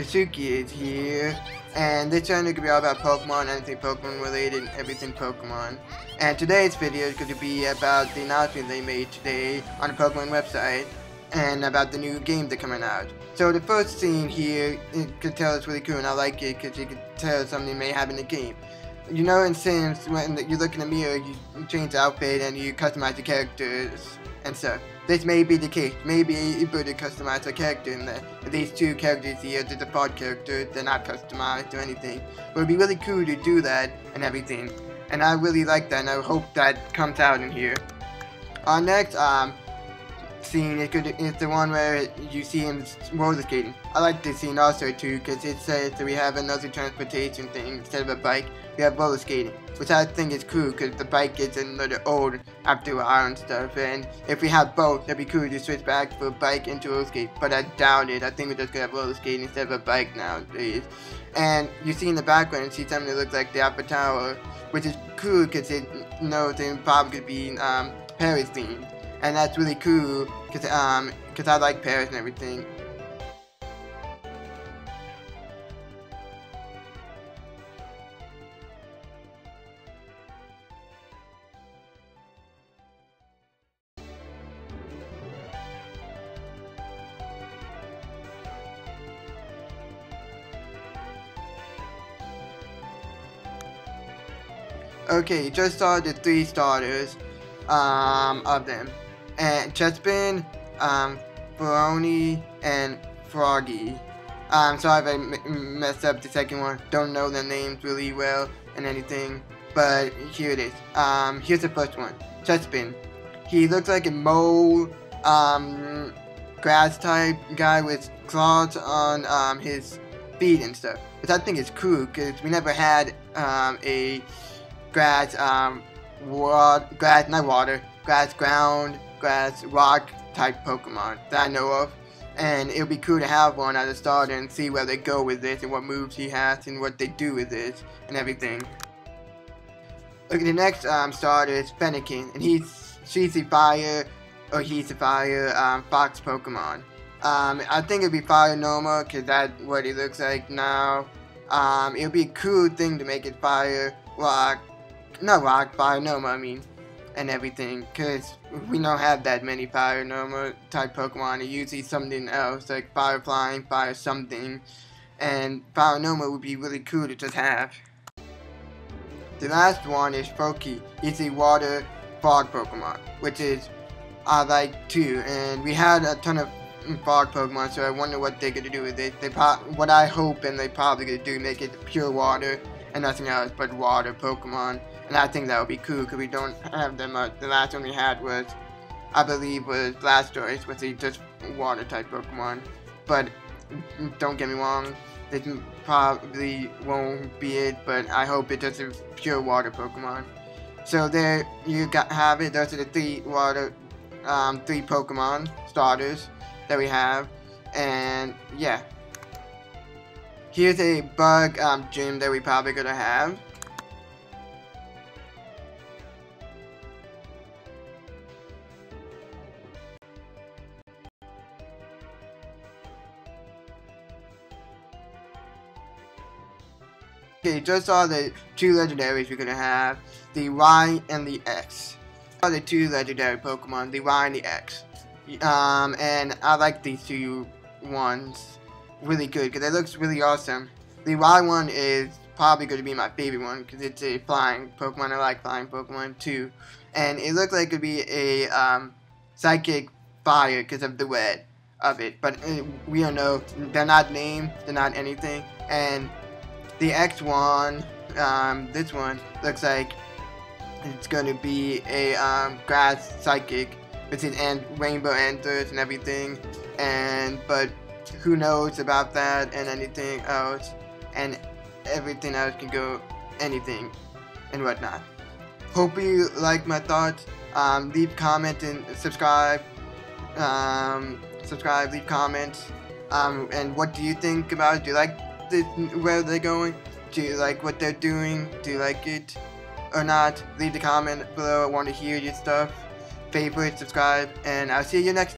Kazuki is here, and this channel could be all about Pokemon, anything Pokemon related, everything Pokemon. And today's video is going to be about the announcement they made today on the Pokemon website, and about the new game that's coming out. So the first scene here, it could tell it's really cool, and I like it because you can tell something may happen in the game. You know in Sims, when you look in the mirror, you change the outfit and you customize the characters and so, This may be the case. Maybe you could customize a character in there. These two characters here, the default characters, they're not customized or anything. But it'd be really cool to do that and everything. And I really like that and I hope that comes out in here. Our next um, scene is the one where you see him roller skating. I like this scene also too because it says that we have another transportation thing instead of a bike. We have roller skating, which I think is cool because the bike gets a little old after a while and stuff. And if we have both, that'd be cool to switch back from a bike into roller skate. But I doubt it. I think we're just gonna have roller skating instead of a bike nowadays. And you see in the background, see something that looks like the Eiffel Tower, which is cool because it knows it probably could be um, Paris themed and that's really cool because um because I like Paris and everything. Okay, just saw the three starters um, of them and Chespin, um, and Froggy. Um, sorry if I messed up the second one. Don't know the names really well and anything, but here it is. Um, here's the first one. Chespin. He looks like a mole, um, grass type guy with claws on um, his feet and stuff. Which I think is cool because we never had um, a grass, um, grass, not water, grass ground grass, rock type Pokemon that I know of. And it would be cool to have one at the starter and see where they go with this and what moves he has and what they do with this and everything. Okay, the next um, starter is Fennekin, and he's she's a fire or he's a fire um, fox Pokemon. Um, I think it'd be fire normal because that's what he looks like now. Um, it would be a cool thing to make it fire rock, not rock, fire normal. I mean, and everything because we don't have that many fire normal type Pokemon. It's usually something else like fire flying, fire something, and fire normal would be really cool to just have. The last one is Froakie. It's a water fog Pokemon, which is I like too. And we had a ton of fog Pokemon, so I wonder what they're gonna do with it. They what I hope and they probably gonna do make it pure water and nothing else but water Pokemon. And I think that would be cool because we don't have them. Uh, the last one we had was, I believe, was Blastoise, which is just water type Pokemon. But don't get me wrong, this probably won't be it, but I hope it just a pure water Pokemon. So there you got have it. Those are the three water, um, three Pokemon starters that we have, and yeah. Here's a bug um, gym that we probably gonna have. Okay, just saw the two legendaries we're gonna have, the Y and the X. Are the two legendary Pokemon, the Y and the X. Um, and I like these two ones really good because it looks really awesome. The Y one is probably going to be my favorite one because it's a flying Pokemon. I like flying Pokemon too, and it looks like it would be a um, psychic fire because of the red of it. But uh, we don't know. They're not named. They're not anything. And the X1, um, this one, looks like it's going to be a um, grass psychic with an and rainbow antlers and everything. And but who knows about that and anything else, and everything else can go anything and whatnot. Hope you like my thoughts. Um, leave comment and subscribe. Um, subscribe, leave comments. Um, and what do you think about it? Do you like where they're going? Do you like what they're doing? Do you like it or not? Leave the comment below. I want to hear your stuff. Favorite, subscribe, and I'll see you next